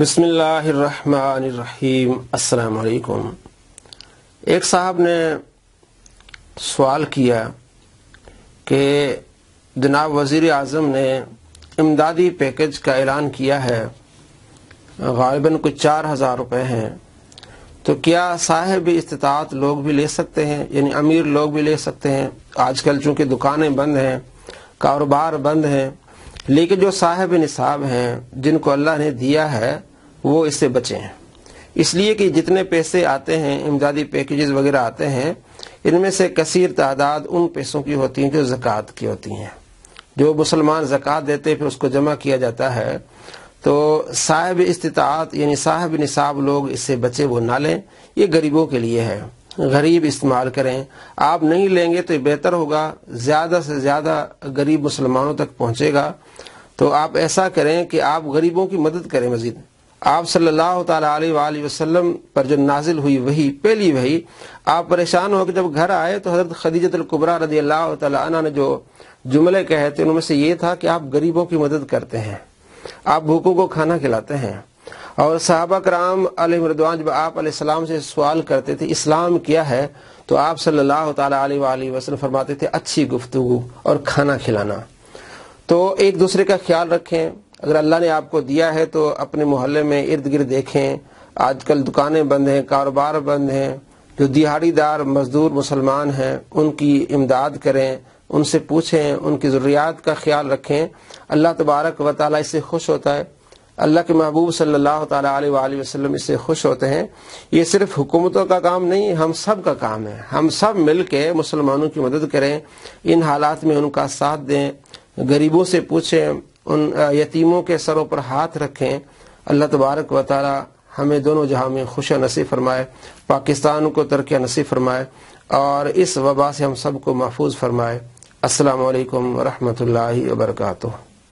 بسم اللہ الرحمن الرحیم۔ السلام علیکم۔ ایک صاحب نے سوال کیا کہ جناب وزیر اعظم نے امدادی پیکج کا اعلان کیا ہے، غالباً کچھ چار ہزار روپے ہیں۔ تو کیا صاحب استطاعت لوگ بھی لے سکتے ہیں؟ یعنی امیر لوگ بھی لے سکتے ہیں۔ آج کل چونکہ دکانیں بند ہیں، کاروبار بند ہیں، لیکن جو صاحب نصاب ہیں، جن کو اللہ نے دیا ہے وہ اس سے بچے ہیں۔ اس لیے کہ جتنے پیسے آتے ہیں، امدادی پیکیجز وغیرہ آتے ہیں، ان میں سے کثیر تعداد ان پیسوں کی ہوتی ہیں جو زکوٰۃ کی ہوتی ہیں۔ جو مسلمان زکوٰۃ دیتے پھر اس کو جمع کیا جاتا ہے۔ تو صاحب استطاعت یعنی صاحب نصاب لوگ اس سے بچے، وہ نہ لیں۔ یہ غریبوں کے لیے ہے۔ غریب استعمال کریں۔ آپ نہیں لیں گے تو یہ بہتر ہوگا۔ زیادہ سے زیادہ غریب مسلمانوں تک پہنچے گا۔ تو آپ ایسا کریں کہ آپ غریبوں کی مدد کریں مزید۔ آپ صلی اللہ تعالی علیہ وآلہ وسلم پر جو نازل ہوئی وہی پہلی وہی آپ پریشان ہو کے جب گھر آئے تو حضرت خدیجت القبرہ رضی اللہ تعالی عنہ نے جو جملے کہے تھے، ان میں سے یہ تھا کہ آپ غریبوں کی مدد کرتے ہیں، آپ بھوکوں کو کھانا کھلاتے ہیں۔ اور صحابہ کرام علیہ مردوان جب آپ علیہ السلام سے سوال کرتے تھے، اسلام کیا ہے؟ تو آپ صلی اللہ تعالی علیہ وآلہ وسلم فرماتے تھے، اچھی گفتگو اور کھانا کھلانا۔ تو ایک دوسرے کا خیال رکھیں۔ اگر اللہ نے آپ کو دیا ہے تو اپنے محلے میں ارد گرد دیکھیں۔ آج کل دکانیں بند ہیں، کاروبار بند ہیں۔ جو دیہڑی دار مزدور مسلمان ہیں، ان کی امداد کریں، ان سے پوچھیں، ان کی ضروریات کا خیال رکھیں۔ اللہ تبارک و تعالیٰ اس سے خوش ہوتا ہے۔ اللہ کے محبوب صلی اللہ تعالیٰ علیہ وآلہ وسلم اس سے خوش ہوتے ہیں۔ یہ صرف حکومتوں کا کام نہیں، ہم سب کا کام ہے۔ ہم سب مل کے مسلمانوں کی مدد کریں۔ ان حالات میں ان کا ساتھ دیں۔ غریبوں سے پوچھیں ان یتیموں کے سروں پر ہاتھ رکھیں۔ اللہ تبارک و تعالی ہمیں دونوں جہاں میں خوش نصیب فرمائے، پاکستان کو ترقی نصیب فرمائے، اور اس وبا سے ہم سب کو محفوظ فرمائے۔ السلام علیکم ورحمۃ اللہ وبرکاتہ۔